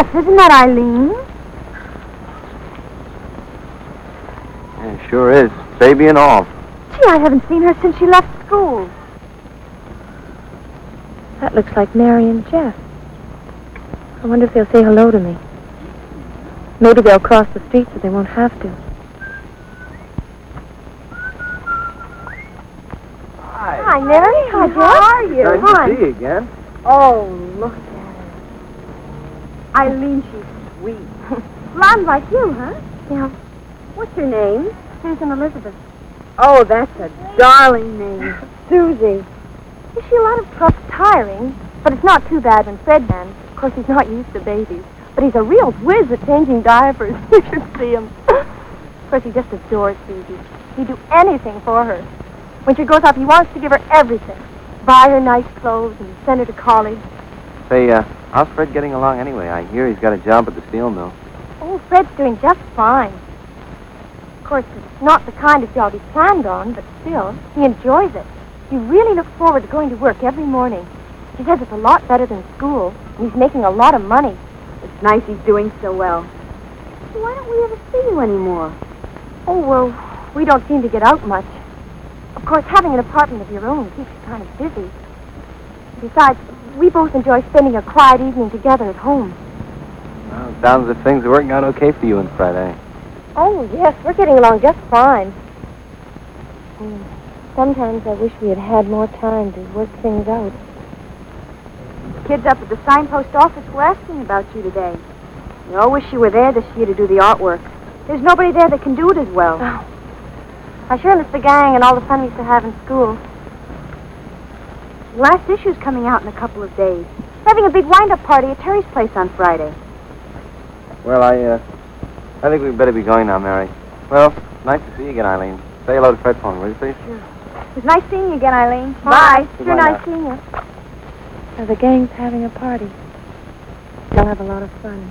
Jeff, isn't that Eileen? Yeah, sure is. Baby and all. Gee, I haven't seen her since she left school. That looks like Mary and Jeff. I wonder if they'll say hello to me. Maybe they'll cross the street so they won't have to. Hi. Hi, Mary. Hi, Jeff. How are you? Nice Hi. to see you again. Oh, look at her. Eileen, she's sweet. Blonde like you, huh? Yeah. What's your name? Susan Elizabeth. Oh, that's a darling name. Susie. Is she a lot of truck's tiring, but it's not too bad when Fred can. Of course, he's not used to babies, but he's a real whiz at changing diapers. you should see him. of course, he just adores Susie. He'd do anything for her. When she grows up, he wants to give her everything. Buy her nice clothes and send her to college. Say, uh, how's Fred getting along anyway? I hear he's got a job at the steel mill. Oh, Fred's doing just fine. Of course, it's not the kind of job he planned on, but still, he enjoys it. He really looks forward to going to work every morning. He says it's a lot better than school, and he's making a lot of money. It's nice he's doing so well. Why don't we ever see you anymore? Oh, well, we don't seem to get out much. Of course, having an apartment of your own keeps you kind of busy. Besides, we both enjoy spending a quiet evening together at home. Well, it sounds as if things are working out okay for you and Fred, eh? Oh, yes, we're getting along just fine. Hmm, Sometimes I wish we had had more time to work things out. The Kids up at the signpost office were asking about you today. They all wish you were there this year to do the artwork. There's nobody there that can do it as well. Oh. I sure miss the gang and all the fun we used to have in school. The last issue's coming out in a couple of days. Having a big wind-up party at Terry's place on Friday. Well, I, uh, I think we'd better be going now, Mary. Well, nice to see you again, Eileen. Say hello to Fred for me, will you, please? It was nice seeing you again, Eileen. Bye. Goodbye Sure nice now. seeing you. So the gang's having a party. They'll have a lot of fun.